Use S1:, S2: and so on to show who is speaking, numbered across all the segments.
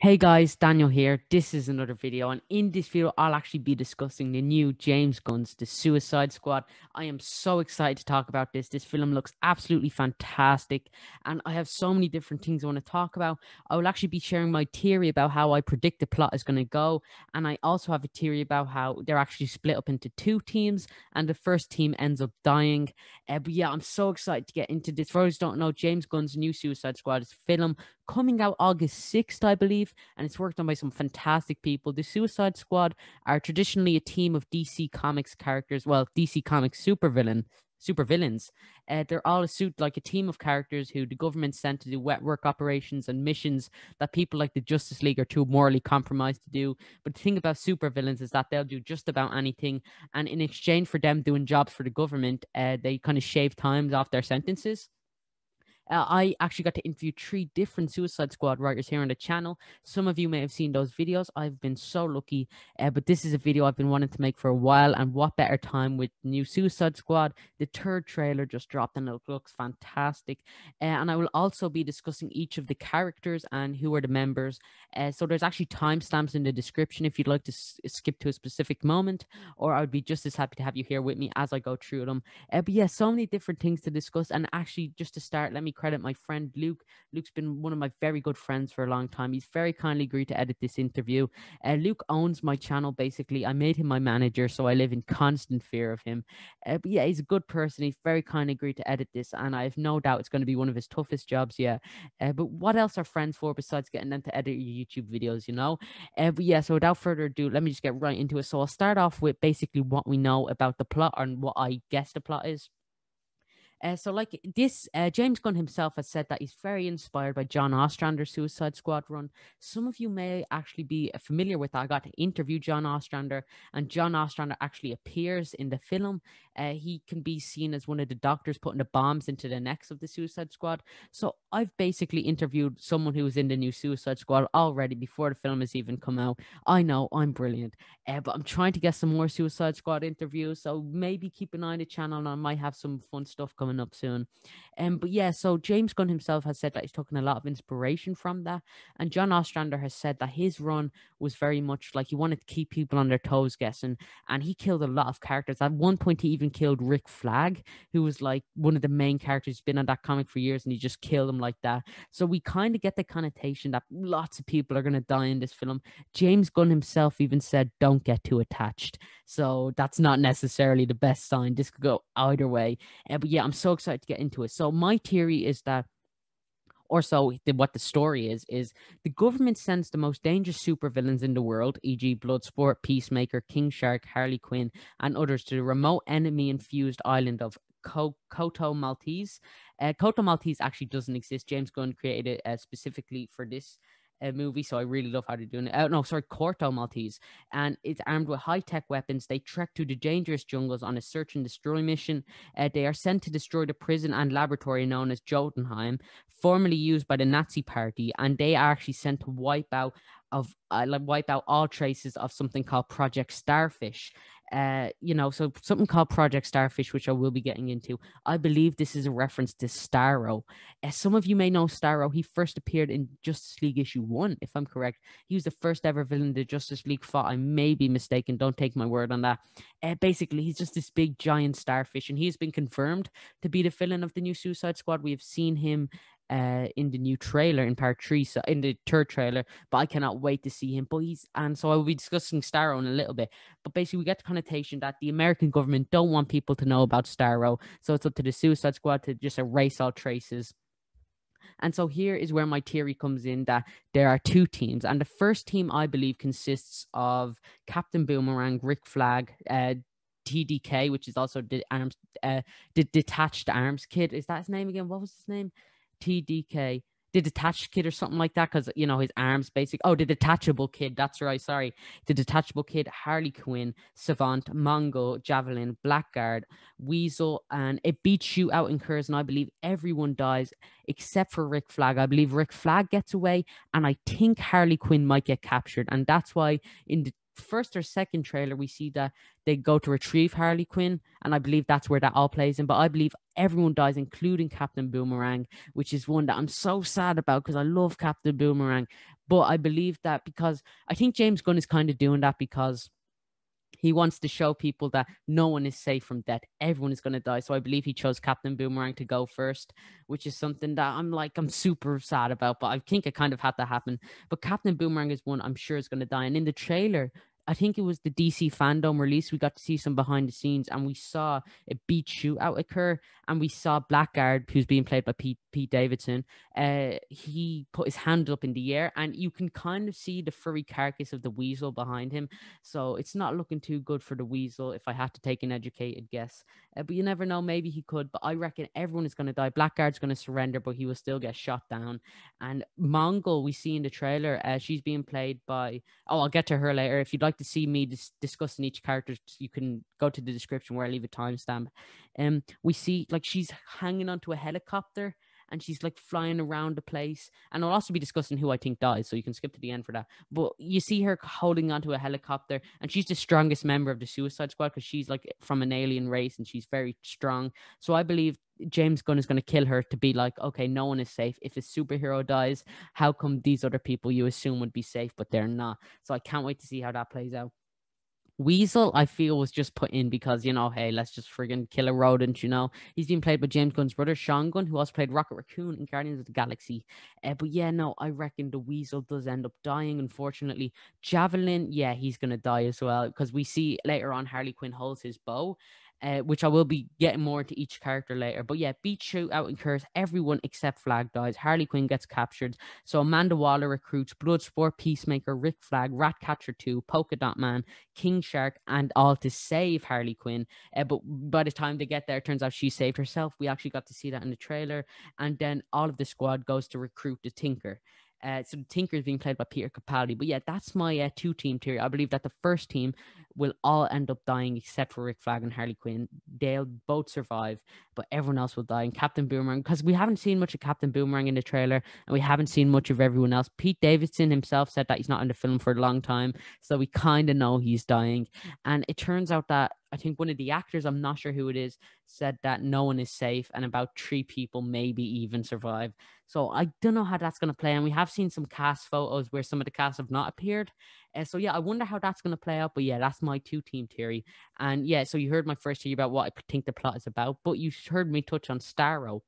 S1: Hey guys, Daniel here. This is another video, and in this video, I'll actually be discussing the new James Gunn's The Suicide Squad. I am so excited to talk about this. This film looks absolutely fantastic, and I have so many different things I want to talk about. I will actually be sharing my theory about how I predict the plot is going to go, and I also have a theory about how they're actually split up into two teams, and the first team ends up dying. Uh, but yeah, I'm so excited to get into this. For those don't know, James Gunn's new Suicide Squad is a film coming out August 6th, I believe, and it's worked on by some fantastic people. The Suicide Squad are traditionally a team of DC Comics characters, well, DC Comics supervillain supervillains. Uh, they're all a suit like a team of characters who the government sent to do wet work operations and missions that people like the Justice League are too morally compromised to do. But the thing about supervillains is that they'll do just about anything, and in exchange for them doing jobs for the government, uh, they kind of shave times off their sentences. Uh, I actually got to interview three different Suicide Squad writers here on the channel. Some of you may have seen those videos. I've been so lucky, uh, but this is a video I've been wanting to make for a while. And what better time with new Suicide Squad? The third trailer just dropped and it looks fantastic. Uh, and I will also be discussing each of the characters and who are the members. Uh, so there's actually timestamps in the description if you'd like to skip to a specific moment, or I would be just as happy to have you here with me as I go through them. Uh, but yeah, so many different things to discuss. And actually, just to start, let me credit my friend Luke. Luke's been one of my very good friends for a long time. He's very kindly agreed to edit this interview. Uh, Luke owns my channel, basically. I made him my manager, so I live in constant fear of him. Uh, but yeah, he's a good person. He's very kindly agreed to edit this, and I have no doubt it's going to be one of his toughest jobs yet. Uh, but what else are friends for besides getting them to edit your YouTube videos, you know? Uh, but yeah, so without further ado, let me just get right into it. So I'll start off with basically what we know about the plot and what I guess the plot is. Uh, so, like this, uh, James Gunn himself has said that he's very inspired by John Ostrander's Suicide Squad run. Some of you may actually be familiar with that. I got to interview John Ostrander, and John Ostrander actually appears in the film. Uh, he can be seen as one of the doctors putting the bombs into the necks of the Suicide Squad. So, I've basically interviewed someone who was in the new Suicide Squad already before the film has even come out. I know I'm brilliant, uh, but I'm trying to get some more Suicide Squad interviews. So, maybe keep an eye on the channel, and I might have some fun stuff coming coming up soon. Um, but yeah, so James Gunn himself has said that he's taken a lot of inspiration from that. And John Ostrander has said that his run was very much like he wanted to keep people on their toes guessing. And he killed a lot of characters. At one point, he even killed Rick Flag, who was like one of the main characters. He's been on that comic for years and he just killed him like that. So we kind of get the connotation that lots of people are going to die in this film. James Gunn himself even said, don't get too attached. So that's not necessarily the best sign. This could go either way. Uh, but yeah, I'm so excited to get into it. So my theory is that or so the, what the story is is the government sends the most dangerous supervillains in the world e.g bloodsport peacemaker king shark harley quinn and others to the remote enemy infused island of Koto Maltese. Uh, Koto Maltese actually doesn't exist. James Gunn created it uh, specifically for this uh, movie, so I really love how they're doing it. Oh, no, sorry, Corto Maltese. And it's armed with high tech weapons. They trek to the dangerous jungles on a search and destroy mission. Uh, they are sent to destroy the prison and laboratory known as Jotunheim, formerly used by the Nazi Party, and they are actually sent to wipe out of uh, wipe out all traces of something called Project Starfish uh, you know, so something called Project Starfish, which I will be getting into. I believe this is a reference to Starro. As some of you may know Starro, he first appeared in Justice League issue one, if I'm correct. He was the first ever villain the Justice League fought. I may be mistaken. Don't take my word on that. Uh, basically, he's just this big giant starfish, and he's been confirmed to be the villain of the new Suicide Squad. We have seen him uh, in the new trailer in part three, so in the third trailer. But I cannot wait to see him. But he's and so I will be discussing Starro in a little bit. But basically, we get the connotation that the American government don't want people to know about Starro, so it's up to the Suicide Squad to just erase all traces. And so here is where my theory comes in that there are two teams. And the first team, I believe, consists of Captain Boomerang, Rick Flag, uh, TDK, which is also the arms, uh, the detached arms kid. Is that his name again? What was his name? TDK, the detached kid or something like that, because you know his arms basic. Oh, the detachable kid. That's right. Sorry, the detachable kid. Harley Quinn, Savant, Mongal, Javelin, Blackguard, Weasel, and it beats you out in curse. And I believe everyone dies except for Rick Flag. I believe Rick Flag gets away, and I think Harley Quinn might get captured, and that's why in the first or second trailer, we see that they go to retrieve Harley Quinn, and I believe that's where that all plays in. But I believe everyone dies, including Captain Boomerang, which is one that I'm so sad about because I love Captain Boomerang. But I believe that because I think James Gunn is kind of doing that because he wants to show people that no one is safe from death. Everyone is going to die. So I believe he chose Captain Boomerang to go first, which is something that I'm like, I'm super sad about, but I think it kind of had to happen. But Captain Boomerang is one I'm sure is going to die. And in the trailer, I think it was the DC fandom release. We got to see some behind the scenes, and we saw a beach shootout occur, and we saw Blackguard, who's being played by Pete Pete Davidson. Uh, he put his hand up in the air, and you can kind of see the furry carcass of the weasel behind him. So it's not looking too good for the weasel, if I had to take an educated guess. Uh, but you never know. Maybe he could. But I reckon everyone is going to die. Blackguard's going to surrender, but he will still get shot down. And Mongal, we see in the trailer, uh, she's being played by. Oh, I'll get to her later. If you'd like to see me dis- discussing each character, you can go to the description where I leave a timestamp. Um, we see like she's hanging onto a helicopter and she's like flying around the place. And I'll also be discussing who I think dies, so you can skip to the end for that. But you see her holding onto a helicopter, and she's the strongest member of the Suicide Squad because she's like from an alien race and she's very strong. So I believe James Gunn is going to kill her to be like, okay, no one is safe. If a superhero dies, how come these other people you assume would be safe, but they're not? So I can't wait to see how that plays out. Weasel, I feel, was just put in because, you know, hey, let's just friggin' kill a rodent, you know. He's been played by James Gunn's brother, Sean Gunn, who also played Rocket Raccoon in Guardians of the Galaxy. Uh, but yeah, no, I reckon the Weasel does end up dying, unfortunately. Javelin, yeah, he's going to die as well because we see later on Harley Quinn holds his bow uh, which I will be getting more into each character later. But yeah, beat shootout incurs everyone except Flag dies. Harley Quinn gets captured. So Amanda Waller recruits Bloodsport, Peacemaker, Rick Flag, Ratcatcher 2, Polka Dot Man, King Shark, and all to save Harley Quinn. Uh, but by the time they get there, turns out she saved herself. We actually got to see that in the trailer. And then all of the squad goes to recruit the Thinker. Uh, so Thinker is being played by Peter Capaldi. But yeah, that's my uh, two team theory. I believe that the first team will all end up dying except for Rick Flag and Harley Quinn. They'll both survive, but everyone else will die. And Captain Boomerang, because we haven't seen much of Captain Boomerang in the trailer and we haven't seen much of everyone else. Pete Davidson himself said that he's not in the film for a long time. So we kind of know he's dying. And it turns out that I think one of the actors, I'm not sure who it is, said that no one is safe and about three people maybe even survive. So I don't know how that's going to play. And we have seen some cast photos where some of the cast have not appeared. Uh, so yeah, I wonder how that's going to play out. But yeah, that's my two team theory. And yeah, so you heard my first theory about what I think the plot is about, but you heard me touch on Starro.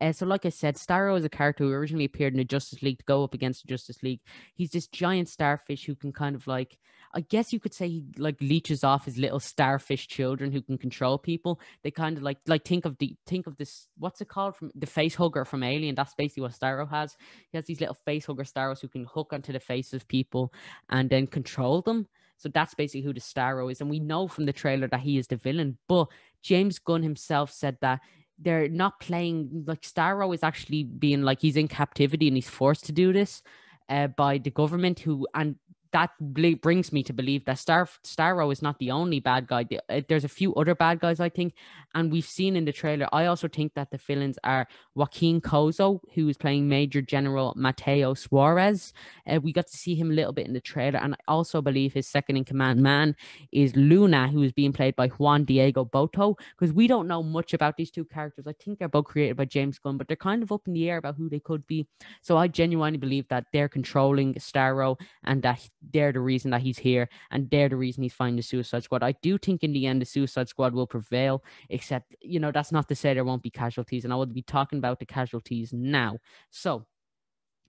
S1: Uh, so, like I said, Starro is a character who originally appeared in the Justice League to go up against the Justice League. He's this giant starfish who can kind of like, I guess you could say he like leeches off his little starfish children who can control people. They kind of like like think of the think of this what's it called from the face hugger from Alien. That's basically what Starro has. He has these little face hugger Starros who can hook onto the face of people and then control them. So that's basically who the Starro is. And we know from the trailer that he is the villain. But James Gunn himself said that they're not playing like Starro is actually being like he's in captivity and he's forced to do this uh, by the government who and that brings me to believe that Star Starro is not the only bad guy. Uh, there's a few other bad guys, I think, and we've seen in the trailer. I also think that the villains are Joaquin Cosio, who is playing Major General Mateo Suarez. Uh, we got to see him a little bit in the trailer, and I also believe his second in command man is Luna, who is being played by Juan Diego Botto. Because we don't know much about these two characters. I think they're both created by James Gunn, but they're kind of up in the air about who they could be. So I genuinely believe that they're controlling Starro and that they're the reason that he's here and they're the reason he's finding the Suicide Squad. I do think in the end the Suicide Squad will prevail, except, you know, that's not to say there won't be casualties. And I will be talking about the casualties now. So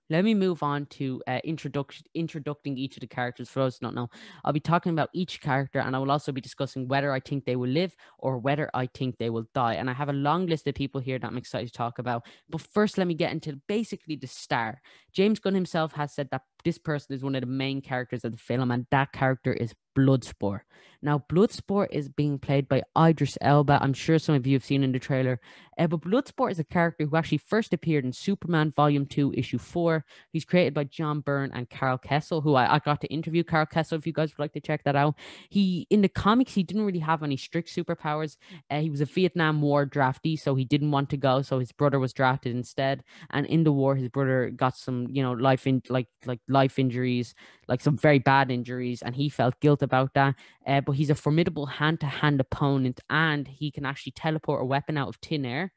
S1: let me move on to uh, introduction, introducing each of the characters. For those who don't know, I'll be talking about each character, and I will also be discussing whether I think they will live or whether I think they will die. And I have a long list of people here that I'm excited to talk about. But first, let me get into basically the star. James Gunn himself has said that this person is one of the main characters of the film, and that character is Bloodsport. Now, Bloodsport is being played by Idris Elba. I'm sure some of you have seen in the trailer. Uh, but Bloodsport is a character who actually first appeared in Superman Volume 2, Issue 4. He's created by John Byrne and Karl Kesel, who I, I got to interview Karl Kesel if you guys would like to check that out. He, in the comics, he didn't really have any strict superpowers. Uh, he was a Vietnam War draftee, so he didn't want to go. So his brother was drafted instead. And in the war, his brother got some, you know, life in like like life injuries, like some very bad injuries, and he felt guilt about that. Uh, but he's a formidable hand to hand opponent and he can actually teleport a weapon out of thin air.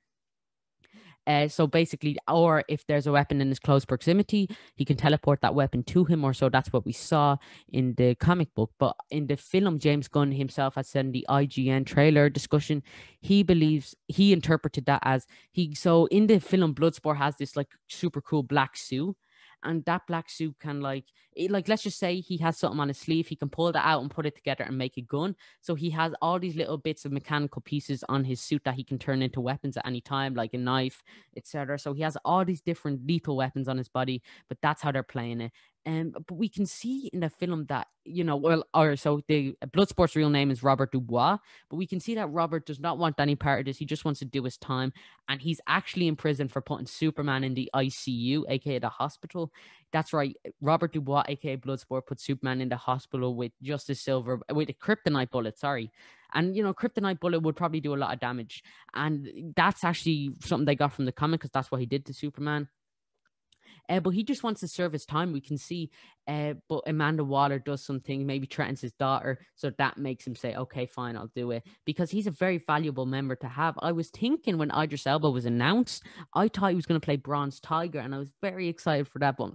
S1: Uh, so basically, or if there's a weapon in his close proximity, he can teleport that weapon to him, or so that's what we saw in the comic book. But in the film, James Gunn himself has said in the IGN trailer discussion, he believes he interpreted that as he. So in the film, Bloodsport has this like super cool black suit and that black suit can like it, like let's just say he has something on his sleeve he can pull that out and put it together and make a gun. So he has all these little bits of mechanical pieces on his suit that he can turn into weapons at any time like a knife etc so he has all these different lethal weapons on his body but that's how they're playing it um, but we can see in the film that you know, well, or so the uh, Bloodsport's real name is Robert Dubois, but we can see that Robert does not want any part of this. He just wants to do his time, and he's actually in prison for putting Superman in the ICU, aka the hospital. That's right, uh, Robert Dubois, aka Bloodsport, put Superman in the hospital with Justice Silver uh, with a kryptonite bullet. Sorry, and you know, kryptonite bullet would probably do a lot of damage, and that's actually something they got from the comic because that's what he did to Superman. Uh, but he just wants to serve his time. We can see uh, but Amanda Waller does something, maybe threatens his daughter. So that makes him say, okay, fine, I'll do it. Because he's a very valuable member to have. I was thinking when Idris Elba was announced, I thought he was going to play Bronze Tiger, and I was very excited for that. But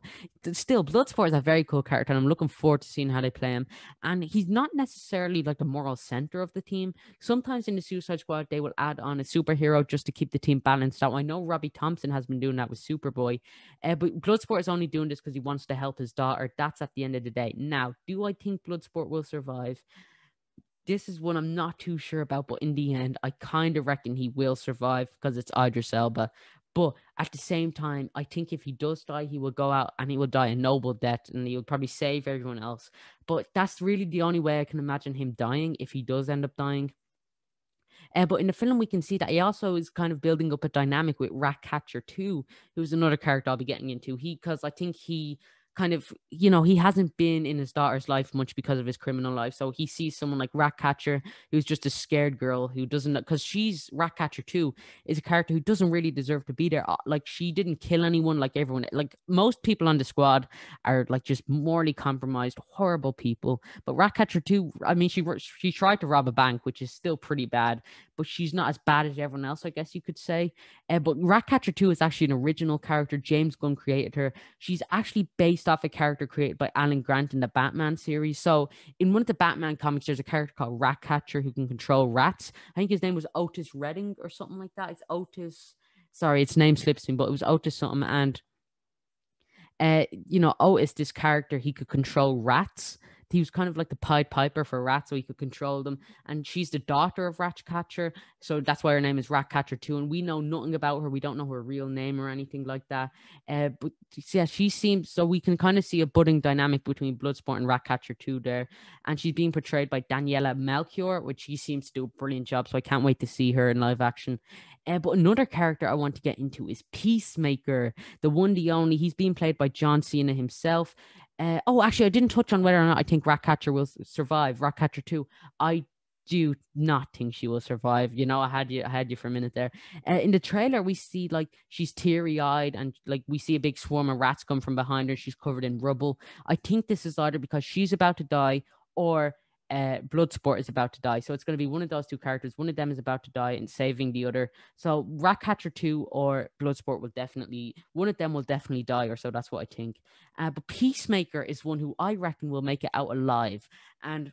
S1: still, Bloodsport is a very cool character, and I'm looking forward to seeing how they play him. And he's not necessarily like the moral center of the team. Sometimes in the Suicide Squad, they will add on a superhero just to keep the team balanced out. I know Robbie Thompson has been doing that with Superboy, uh, but Bloodsport is only doing this because he wants to help his daughter. That that's at the end of the day. Now, do I think Bloodsport will survive? This is what I'm not too sure about, but in the end, I kind of reckon he will survive because it's Idris Elba. But at the same time, I think if he does die, he will go out and he will die a noble death and he will probably save everyone else. But that's really the only way I can imagine him dying if he does end up dying. Uh, but in the film, we can see that he also is kind of building up a dynamic with Ratcatcher too, who's another character I'll be getting into. He, because I think he kind of you know he hasn't been in his daughter's life much because of his criminal life. So he sees someone like ratcatcher who's just a scared girl who doesn't because she's ratcatcher too is a character who doesn't really deserve to be there. Uh, like she didn't kill anyone like everyone like most people on the squad are like just morally compromised horrible people. But ratcatcher too i mean she she tried to rob a bank which is still pretty bad but she's not as bad as everyone else i guess you could say uh, but ratcatcher 2 is actually an original character james gunn created her she's actually based off a character created by Alan Grant in the Batman series. So in one of the Batman comics, there's a character called Ratcatcher who can control rats. I think his name was Otis Redding or something like that. It's Otis. Sorry, its name slips me, but it was Otis something. And uh, you know, Otis, this character, he could control rats he was kind of like the Pied Piper for rats, so he could control them. And she's the daughter of Ratcatcher, so that's why her name is Ratcatcher too. And we know nothing about her. We don't know her real name or anything like that. Uh, but yeah, she seems so we can kind of see a budding dynamic between Bloodsport and Ratcatcher too there. And she's being portrayed by Daniela Melchior, which she seems to do a brilliant job. So I can't wait to see her in live action. Uh, but another character I want to get into is Peacemaker, the one, the only. He's being played by John Cena himself. Uh, oh, actually, I didn't touch on whether or not I think Ratcatcher will survive. Ratcatcher two, I do not think she will survive. You know, I had you, I had you for a minute there. Uh, in the trailer, we see like she's teary eyed, and like we see a big swarm of rats come from behind her. She's covered in rubble. I think this is either because she's about to die, or uh, Bloodsport is about to die. So it's going to be one of those two characters. One of them is about to die and saving the other. So Ratcatcher 2 or Bloodsport will definitely, one of them will definitely die, or so that's what I think. Uh, but Peacemaker is one who I reckon will make it out alive. And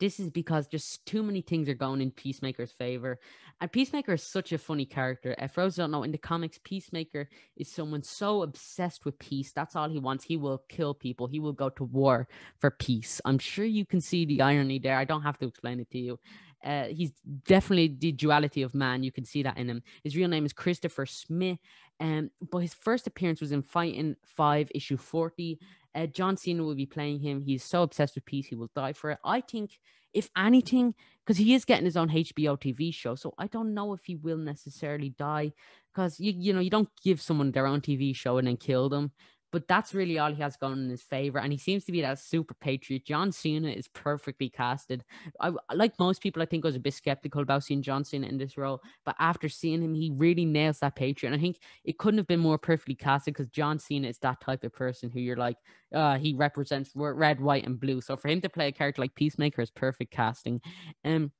S1: this is because just too many things are going in Peacemaker's favor. And Peacemaker is such a funny character. If those don't know, in the comics, Peacemaker is someone so obsessed with peace. That's all he wants. He will kill people. He will go to war for peace. I'm sure you can see the irony there. I don't have to explain it to you. Uh, he's definitely the duality of man. You can see that in him. His real name is Christopher Smith. Um, but his first appearance was in Fighting 5, issue 40. Uh, John Cena will be playing him. He's so obsessed with peace, he will die for it. I think, if anything, because he is getting his own HBO TV show, so I don't know if he will necessarily die. Because you you know you don't give someone their own TV show and then kill them but that's really all he has going in his favor. And he seems to be that super patriot. John Cena is perfectly casted. I like most people, I think I was a bit skeptical about seeing John Cena in this role, but after seeing him, he really nails that patriot. And I think it couldn't have been more perfectly casted because John Cena is that type of person who you're like, uh, he represents red, white, and blue. So for him to play a character like Peacemaker is perfect casting. Um,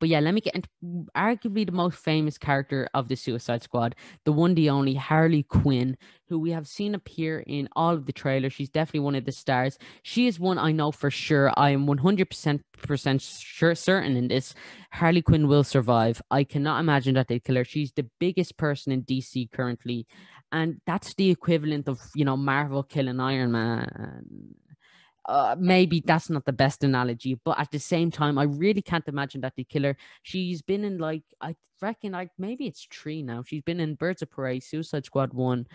S1: But yeah, let me get into arguably the most famous character of the Suicide Squad, the one, the only Harley Quinn, who we have seen appear in all of the trailers. She's definitely one of the stars. She is one I know for sure. I am 100% sure, certain in this. Harley Quinn will survive. I cannot imagine that they kill her. She's the biggest person in DC currently. And that's the equivalent of, you know, Marvel killing Iron Man uh, maybe that's not the best analogy, but at the same time, I really can't imagine that the killer. She's been in like I reckon like maybe it's three now. She's been in Birds of Prey, Suicide Squad one,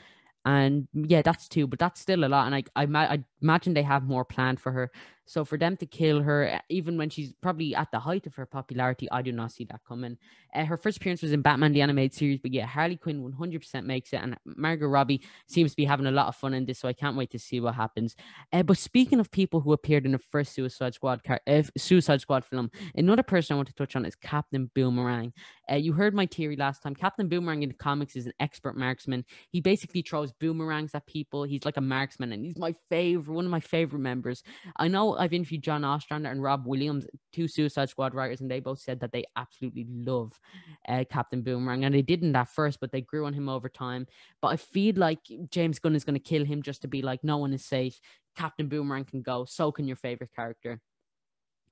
S1: and yeah, that's two, but that's still a lot. And I I, I imagine they have more planned for her. So for them to kill her, eh, even when she's probably at the height of her popularity, I do not see that coming. Uh, her first appearance was in Batman the Animated Series, but yeah, Harley Quinn 100% makes it, and Margot Robbie seems to be having a lot of fun in this, so I can't wait to see what happens. Uh, but speaking of people who appeared in the first Suicide Squad car- uh, Suicide Squad film, another person I want to touch on is Captain Boomerang. You heard my theory last time. Captain Boomerang in the comics is an expert marksman. He basically throws boomerangs at people. He's like a marksman, and he's my favorite, one of my favorite members. I know I've interviewed John Ostrander and Rob Williams, two Suicide Squad writers, and they both said that they absolutely love uh, Captain Boomerang, and they didn't at first, but they grew on him over time. But I feel like James Gunn is going to kill him just to be like, no one is safe. Captain Boomerang can go. So can your favorite character.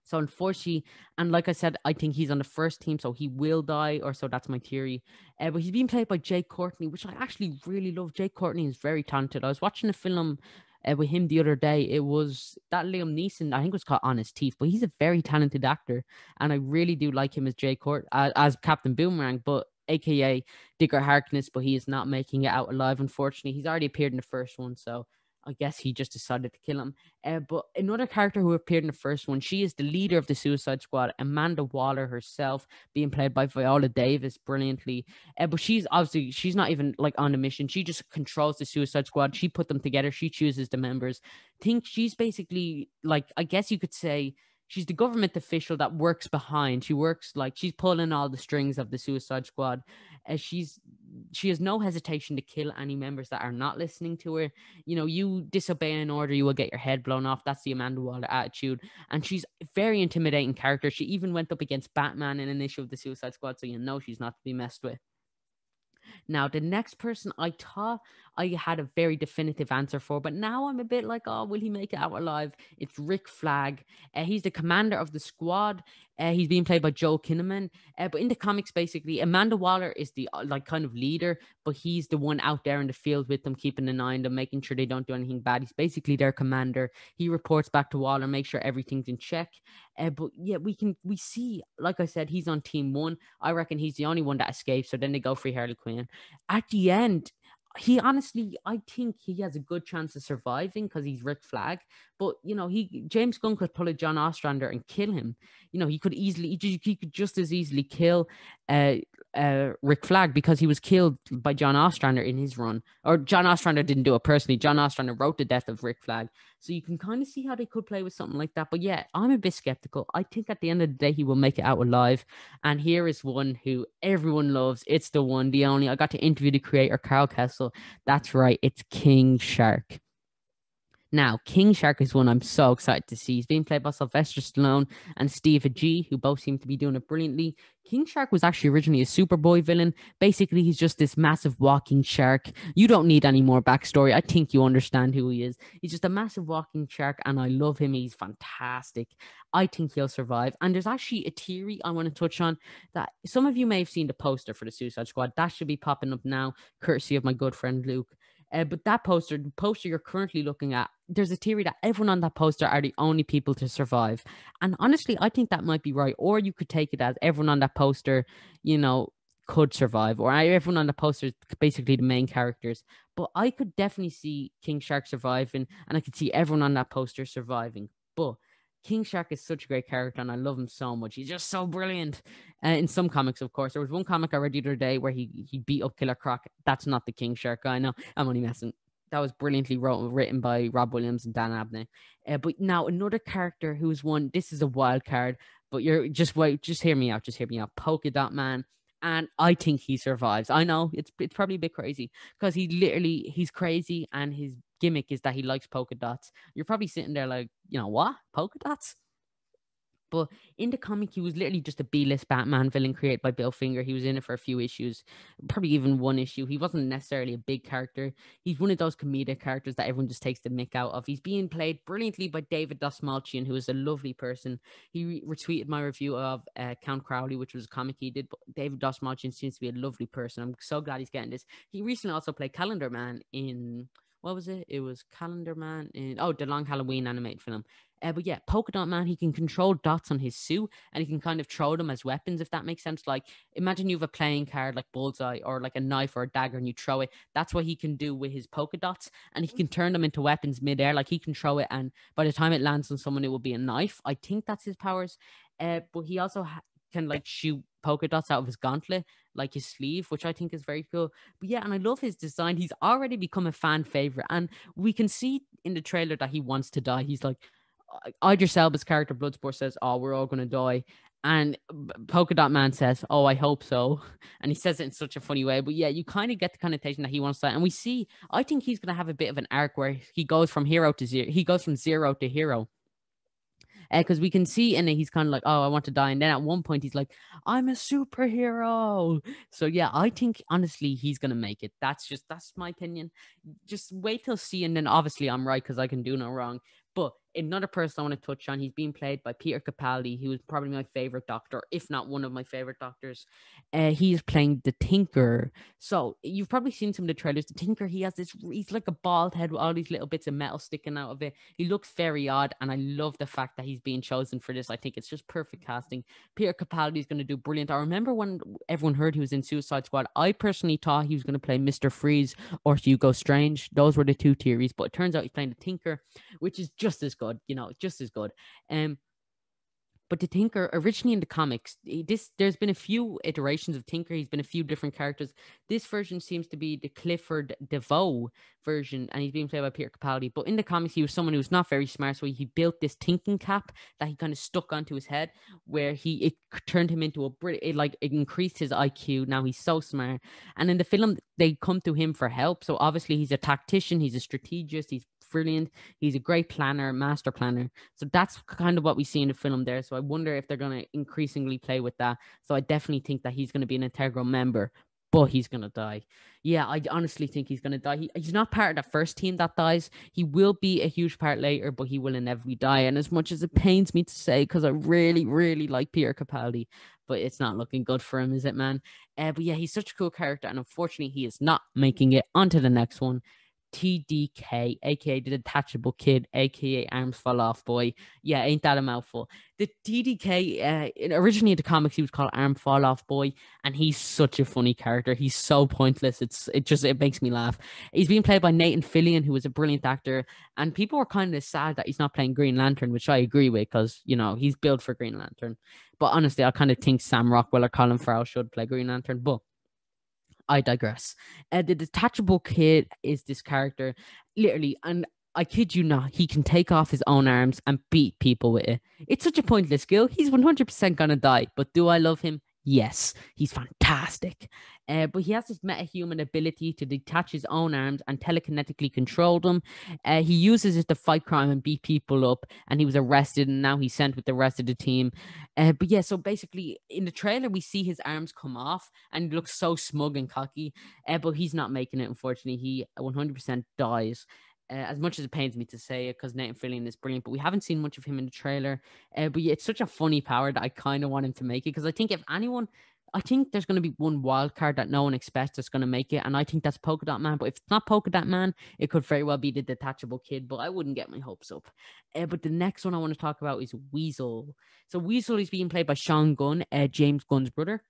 S1: So unfortunately, and like I said, I think he's on the first team, so he will die, or so that's my theory. Uh, but he's being played by Jai Courtney, which I actually really love. Jai Courtney is very talented. I was watching a film uh, with him the other day. It was that Liam Neeson, I think was caught Honest Thief, but he's a very talented actor, and I really do like him as Jay Court uh, as Captain Boomerang, but aka Digger Harkness, but he is not making it out alive. Unfortunately, he's already appeared in the first one, so I guess he just decided to kill him. Uh, but another character who appeared in the first one, she is the leader of the Suicide Squad, Amanda Waller herself, being played by Viola Davis brilliantly. Uh, but she's obviously she's not even like on a mission. She just controls the Suicide Squad. She put them together. She chooses the members. Think she's basically like I guess you could say she's the government official that works behind. She works like she's pulling all the strings of the Suicide Squad. As she's she has no hesitation to kill any members that are not listening to her. You know, you disobey an order, you will get your head blown off. That's the Amanda Waller attitude. And she's a very intimidating character. She even went up against Batman in an issue of the Suicide Squad, so you know she's not to be messed with. Now, the next person I thought I had a very definitive answer for, but now I'm a bit like, oh, will he make it out alive? It's Rick Flag. Uh, he's the commander of the squad. Uh, he's being played by Joel Kinnaman. Uh, but in the comics, basically, Amanda Waller is the uh, like kind of leader, but he's the one out there in the field with them, keeping an eye on them, making sure they don't do anything bad. He's basically their commander. He reports back to Waller, make sure everything's in check. Uh, but yeah, we can we see, like I said, he's on team one. I reckon he's the only one that escapes. So then they go for Harley Quinn. At the end, he honestly, I think he has a good chance of surviving because he's Rick Flag. But you know, he James Gunn could pull a John Ostrander and kill him. You know, he could easily, he could just as easily kill uh, uh, Rick Flag because he was killed by John Ostrander in his run. Or John Ostrander didn't do it personally. John Ostrander wrote the death of Rick Flag. So you can kind of see how they could play with something like that. But yeah, I'm a bit skeptical. I think at the end of the day, he will make it out alive. And here is one who everyone loves. It's the one, the only. I got to interview the creator, Karl Kesel. That's right. It's King Shark. Now, King Shark is one I'm so excited to see. He's being played by Sylvester Stallone and Steve Agee, who both seem to be doing it brilliantly. King Shark was actually originally a Superboy villain. Basically, he's just this massive walking shark. You don't need any more backstory. I think you understand who he is. He's just a massive walking shark, and I love him. He's fantastic. I think he'll survive. And there's actually a theory I want to touch on that some of you may have seen the poster for the Suicide Squad. That should be popping up now, courtesy of my good friend Luke. Uh, but that poster, the poster you're currently looking at, there's a theory that everyone on that poster are the only people to survive. And honestly, I think that might be right. Or you could take it as everyone on that poster, you know, could survive, or everyone on the poster is basically the main characters. But I could definitely see King Shark surviving, and I could see everyone on that poster surviving. But King Shark is such a great character, and I love him so much. He's just so brilliant. Uh, in some comics, of course, there was one comic I read the other day where he he beat up Killer Croc. That's not the King Shark guy. No, I'm only messing. That was brilliantly wrote, written by Rob Williams and Dan Abnett. Uh, but now another character who's one. This is a wild card, but you're just wait. Just hear me out. Just hear me out. Polka Dot Man and I think he survives. I know it's it's probably a bit crazy because he literally he's crazy and his gimmick is that he likes polka dots. You're probably sitting there like, you know what? Polka dots? But in the comic, he was literally just a B-list Batman villain created by Bill Finger. He was in it for a few issues, probably even one issue. He wasn't necessarily a big character. He's one of those comedic characters that everyone just takes the mick out of. He's being played brilliantly by David Dastmalchian, who is a lovely person. He re- retweeted my review of uh, Count Crowley, which was a comic he did. But David Dastmalchian seems to be a lovely person. I'm so glad he's getting this. He recently also played Calendar Man in what was it? It was Calendar Man in oh the Long Halloween animated film. Uh, but yeah, Polka Dot Man, he can control dots on his suit and he can kind of throw them as weapons, if that makes sense. Like, imagine you have a playing card like Bullseye or like a knife or a dagger and you throw it. That's what he can do with his polka dots and he can turn them into weapons midair. Like, he can throw it and by the time it lands on someone, it will be a knife. I think that's his powers. Uh, but he also ha- can like shoot polka dots out of his gauntlet, like his sleeve, which I think is very cool. But yeah, and I love his design. He's already become a fan favorite, and we can see in the trailer that he wants to die. He's like, Idris Elba's character Bloodsport says, "Oh, we're all gonna die," and Polka Dot Man says, "Oh, I hope so," and he says it in such a funny way. But yeah, you kind of get the connotation that he wants that, and we see. I think he's gonna have a bit of an arc where he goes from hero to zero. He goes from zero to hero because uh, we can see and he's kind of like, oh, I want to die, and then at one point he's like, I'm a superhero. So yeah, I think honestly he's gonna make it. That's just that's my opinion. Just wait till see, and then obviously I'm right because I can do no wrong. Another person I want to touch on, he's being played by Peter Capaldi, who is probably my favorite doctor, if not one of my favorite doctors. Uh, he's playing the Thinker. So you've probably seen some of the trailers. The Thinker, he has this, he's like a bald head with all these little bits of metal sticking out of it. He looks very odd, and I love the fact that he's being chosen for this. I think it's just perfect casting. Peter Capaldi is going to do brilliant. I remember when everyone heard he was in Suicide Squad, I personally thought he was going to play Mr. Freeze or Hugo Strange. Those were the two theories, but it turns out he's playing the Thinker, which is just as good, you know, just as good. Um, but the Thinker, originally in the comics, this there's been a few iterations of Thinker. He's been a few different characters. This version seems to be the Clifford DeVoe version, and he's being played by Peter Capaldi. But in the comics, he was someone who's not very smart, so he built this thinking cap that he kind of stuck onto his head, where he it turned him into a Brit. It like it increased his IQ. Now he's so smart. And in the film, they come to him for help. So obviously, he's a tactician. He's a strategist. He's brilliant. He's a great planner, master planner. So that's kind of what we see in the film there. So I wonder if they're going to increasingly play with that. So I definitely think that he's going to be an integral member, but he's going to die. Yeah, I honestly think he's going to die. He, he's not part of the first team that dies. He will be a huge part later, but he will inevitably die. And as much as it pains me to say, because I really, really like Peter Capaldi, but it's not looking good for him, is it, man? Uh, but yeah, he's such a cool character. And unfortunately, he is not making it onto the next one. TDK, aka the detachable kid, aka arms fall off boy. Yeah, ain't that a mouthful? The TDK, uh, originally in the comics, he was called Arm Fall Off Boy, and he's such a funny character. He's so pointless. It's it just it makes me laugh. He's being played by Nathan Fillion, who is a brilliant actor, and people are kind of sad that he's not playing Green Lantern, which I agree with because you know he's built for Green Lantern. But honestly, I kind of think Sam Rockwell or Colin Farrell should play Green Lantern, but I digress. Uh, the detachable kid is this character, literally, and I kid you not, he can take off his own arms and beat people with it. It's such a pointless skill. He's 100% gonna die, but do I love him? Yes, he's fantastic. Uh, but he has this metahuman ability to detach his own arms and telekinetically control them. Uh, he uses it to fight crime and beat people up, and he was arrested, and now he's sent with the rest of the team. Uh, but yeah, so basically, in the trailer, we see his arms come off, and he looks so smug and cocky. Uh, but he's not making it, unfortunately. He 100% dies. Uh, as much as it pains me to say it, because Nathan Fillion is brilliant, but we haven't seen much of him in the trailer. Uh, but yeah, it's such a funny power that I kind of want him to make it because I think if anyone, I think there's going to be one wild card that no one expects that's going to make it, and I think that's Polka Dot Man. But if it's not Polka Dot Man, it could very well be the detachable kid. But I wouldn't get my hopes up. Uh, but the next one I want to talk about is Weasel. So Weasel is being played by Sean Gunn, uh, James Gunn's brother.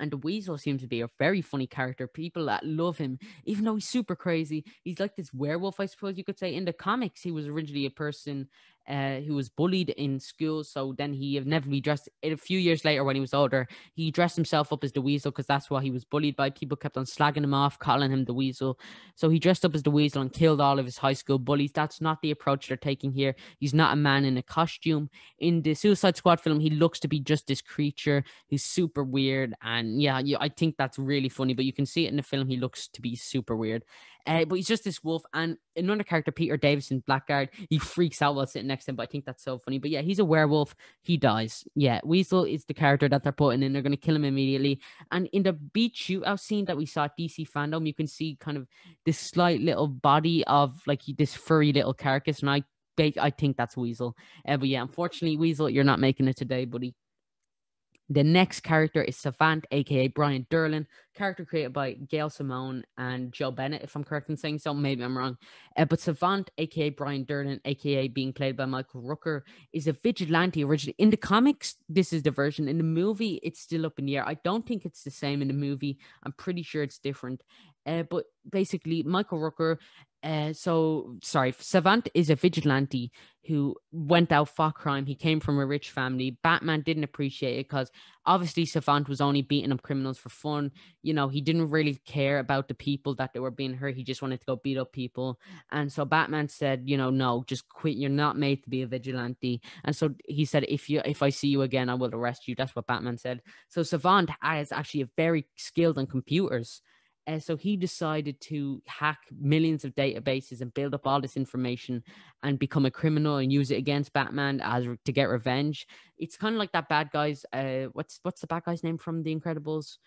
S1: And the Weasel seems to be a very funny character. People that love him, even though he's super crazy. He's like this werewolf, I suppose you could say. In the comics, he was originally a person uh, who was bullied in school. So then he inevitably dressed a few years later when he was older. He dressed himself up as the Weasel because that's what he was bullied by. People kept on slagging him off, calling him the Weasel. So he dressed up as the Weasel and killed all of his high school bullies. That's not the approach they're taking here. He's not a man in a costume. In the Suicide Squad film, he looks to be just this creature who's super weird. And yeah, yeah I think that's really funny. But you can see it in the film. He looks to be super weird. Uh, but he's just this wolf. And another character, Peter Davidson, Blackguard, he freaks out while sitting next to him. But I think that's so funny. But yeah, he's a werewolf. He dies. Yeah, Weasel is the character that they're putting in. They're going to kill him immediately. And in the beach shootout scene that we saw at DC fandom, you can see kind of this slight little body of like this furry little carcass. And I I think that's Weasel. Uh, but yeah, unfortunately, Weasel, you're not making it today, buddy. The next character is Savant, aka Brian Durlin, character created by Gail Simone and Joe Bennett, if I'm correct in saying so. Maybe I'm wrong. Uh, but Savant, aka Brian Durlin, aka being played by Michael Rooker, is a vigilante originally. In the comics, this is the version. In the movie, it's still up in the air. I don't think it's the same in the movie. I'm pretty sure it's different. Uh, but basically, Michael Rooker uh, so sorry, Savant is a vigilante who went out for crime. He came from a rich family. Batman didn't appreciate it because obviously Savant was only beating up criminals for fun. You know, he didn't really care about the people that they were being hurt. He just wanted to go beat up people. And so Batman said, you know, no, just quit. You're not made to be a vigilante. And so he said, if you if I see you again, I will arrest you. That's what Batman said. So Savant is actually a very skilled on computers. Uh, so he decided to hack millions of databases and build up all this information and become a criminal and use it against Batman as to get revenge. It's kind of like that bad guy's. Uh, what's what's the bad guy's name from The Incredibles?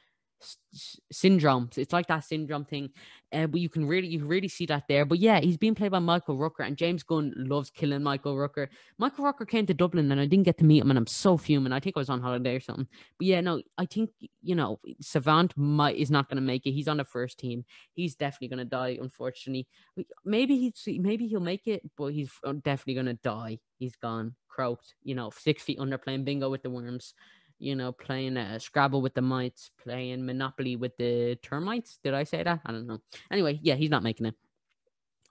S1: Syndrome. It's like that syndrome thing. Uh, but you can really you really see that there. But yeah, he's being played by Michael Rooker, and James Gunn loves killing Michael Rooker. Michael Rooker came to Dublin, and I didn't get to meet him, and I'm so fuming. I think I was on holiday or something. But yeah, no, I think you know Savant might is not going to make it. He's on the first team. He's definitely going to die, unfortunately. Maybe he's maybe he'll make it, but he's definitely going to die. He's gone, croaked. You know, six feet under playing bingo with the worms you know, playing uh, Scrabble with the mites, playing Monopoly with the termites. Did I say that? I don't know. Anyway, yeah, he's not making it.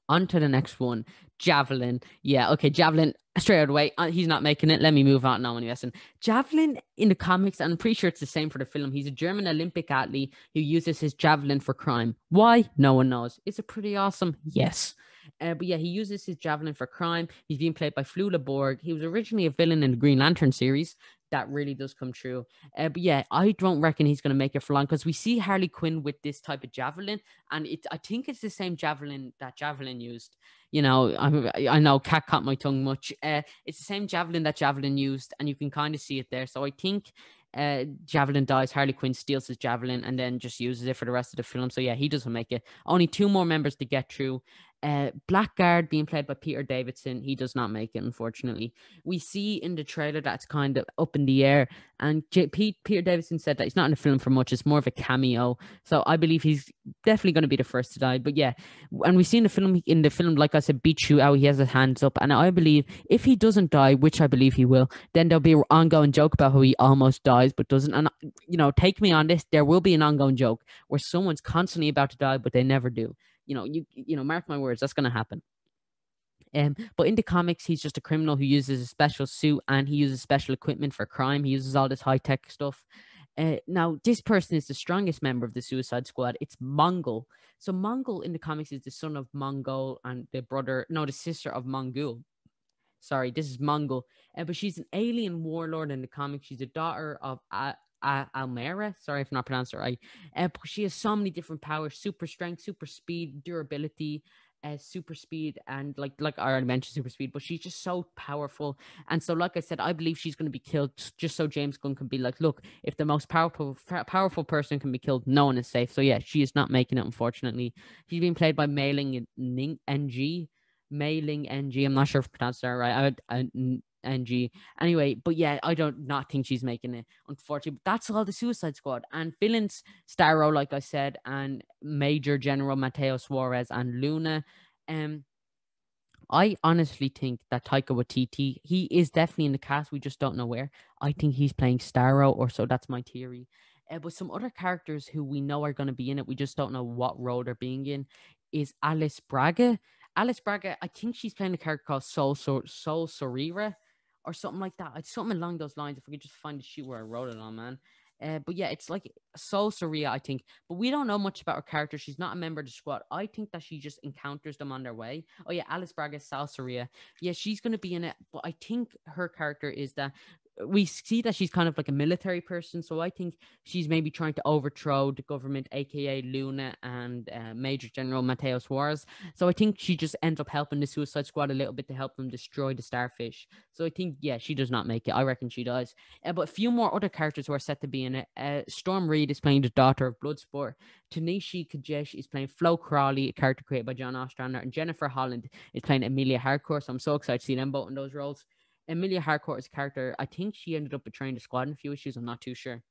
S1: On to the next one, Javelin. Yeah, okay, Javelin straight away. Uh, he's not making it. Let me move on now. Anyway, listen, Javelin in the comics, I'm pretty sure it's the same for the film. He's a German Olympic athlete who uses his javelin for crime. Why? No one knows. Is it pretty awesome? Yes. Uh, but yeah, he uses his javelin for crime. He's being played by Flula Borg. He was originally a villain in the Green Lantern series, that really does come true. Uh, but yeah, I don't reckon he's going to make it for long because we see Harley Quinn with this type of javelin, and it I think it's the same javelin that Javelin used. You know, I I know cat caught my tongue much. Uh, it's the same javelin that Javelin used, and you can kind of see it there. So I think uh, Javelin dies, Harley Quinn steals his Javelin and then just uses it for the rest of the film. So yeah, he doesn't make it. Only two more members to get through. Uh, Blackguard being played by Peter Davidson, he does not make it, unfortunately. We see in the trailer that's kind of up in the air, and J- Pete, Peter Davidson said that he's not in the film for much, it's more of a cameo. So I believe he's definitely going to be the first to die. But yeah, and we see in the film, in the film, like I said, beat you out. he has his hands up, and I believe if he doesn't die, which I believe he will, then there'll be an ongoing joke about how he almost dies but doesn't. And you know, take me on this, there will be an ongoing joke where someone's constantly about to die, but they never do you know, you you know, mark my words, that's gonna happen. Um, but in the comics, he's just a criminal who uses a special suit and he uses special equipment for crime. He uses all this high tech stuff. Uh, now, this person is the strongest member of the Suicide Squad. It's Mongal. So, Mongal in the comics is the son of Mongul and the brother, no, the sister of Mongul. Sorry, this is Mongal. Uh, but she's an alien warlord in the comics. She's a daughter of uh, uh, Almera. Sorry if I'm not pronounced it right. Uh, she has so many different powers: super strength, super speed, durability, uh, super speed, and like like I already mentioned, super speed. But she's just so powerful. And so, like I said, I believe she's going to be killed just so James Gunn can be like, look, if the most powerful powerful person can be killed, no one is safe. So yeah, she is not making it. Unfortunately, she's being played by Mayling Ng. Mayling Ng. I'm not sure if I pronounced that right. I, I, Ng. Anyway, but yeah, I don't not think she's making it, unfortunately. But that's all the Suicide Squad. And villains, Starro, like I said, and Major General Mateo Suarez and Luna. Um, I honestly think that Taika Waititi, he is definitely in the cast. We just don't know where. I think he's playing Starro, or so that's my theory. Uh, but some other characters who we know are going to be in it, we just don't know what role they're being in, is Alice Braga. Alice Braga, I think she's playing a character called Soul Soul, Sorira or something like that. It's something along those lines. If we could just find the sheet where I wrote it on, man. Uh, but yeah, it's like Sol Soria, I think. But we don't know much about her character. She's not a member of the squad. I think that she just encounters them on their way. Oh yeah, Alice Braga, Sol Soria. Yeah, she's gonna be in it. But I think her character is that we see that she's kind of like a military person. So I think she's maybe trying to overthrow the government, aka Luna and uh, Major General Mateo Suarez. So I think she just ends up helping the Suicide Squad a little bit to help them destroy the starfish. So I think, yeah, she does not make it. I reckon she does. Uh, but a few more other characters who are set to be in it. Uh, Storm Reid is playing the daughter of Bloodsport. Tinashe Kajese is playing Flo Crawley, a character created by John Ostrander. And Jennifer Holland is playing Amelia Harcourt. So I'm so excited to see them both in those roles. Emilia Harcourt's character, I think she ended up betraying the squad in a few issues. I'm not too sure.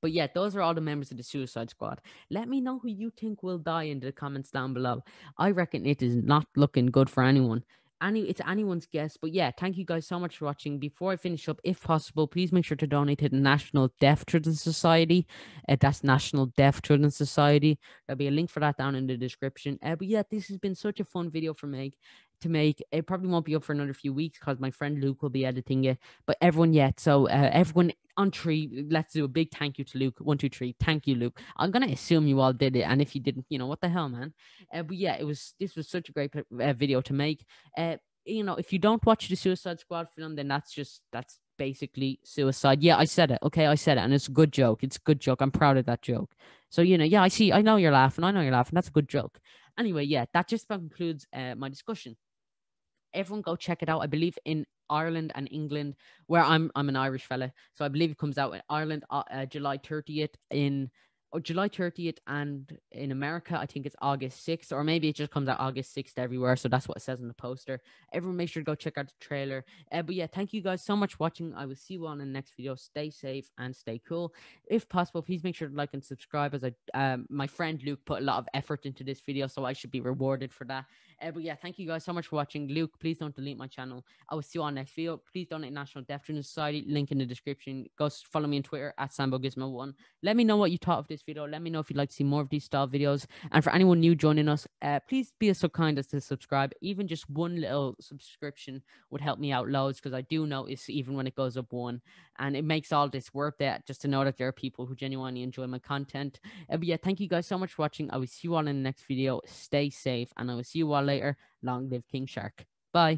S1: But yeah, those are all the members of the Suicide Squad. Let me know who you think will die in the comments down below. I reckon it is not looking good for anyone. Any, it's anyone's guess. But yeah, thank you guys so much for watching. Before I finish up, if possible, please make sure to donate to the National Deaf Children Society. Uh, that's National Deaf Children Society. There'll be a link for that down in the description. Uh, but yeah, this has been such a fun video for me to make. It probably won't be up for another few weeks because my friend Luke will be editing it. But everyone yet, so uh, everyone on tree, let's do a big thank you to Luke. One, two, three. Thank you, Luke. I'm gonna assume you all did it, and if you didn't, you know what the hell, man. Uh, but yeah, it was. This was such a great uh, video to make. Uh, you know, if you don't watch the Suicide Squad film, then that's just that's basically suicide. Yeah, I said it. Okay, I said it, and it's a good joke. It's a good joke. I'm proud of that joke. So you know, yeah, I see. I know you're laughing. I know you're laughing. That's a good joke. Anyway, yeah, that just about concludes uh, my discussion everyone go check it out. I believe in Ireland and England, where I'm I'm an Irish fella, so I believe it comes out in Ireland uh, uh, July 30th in or July 30th, and in America, I think it's August 6th, or maybe it just comes out August 6th everywhere. So that's what it says in the poster. Everyone, make sure to go check out the trailer. Uh, but yeah, thank you guys so much for watching. I will see you on in the next video. Stay safe and stay cool. If possible, please make sure to like and subscribe. As I, um, my friend Luke put a lot of effort into this video, so I should be rewarded for that. Uh, but yeah, thank you guys so much for watching. Luke, please don't delete my channel. I will see you on next video. Please donate National Deaf Children Society. Link in the description. Go follow me on Twitter at SamboGizmo1. Let me know what you thought of this video. Let me know if you'd like to see more of these style videos. And for anyone new joining us, uh, please be so kind as to subscribe. Even just one little subscription would help me out loads because I do notice even when it goes up one, and it makes all this worth it just to know that there are people who genuinely enjoy my content. Uh, but yeah, thank you guys so much for watching. I will see you all in the next video. Stay safe, and I will see you all later. Long live King Shark. Bye.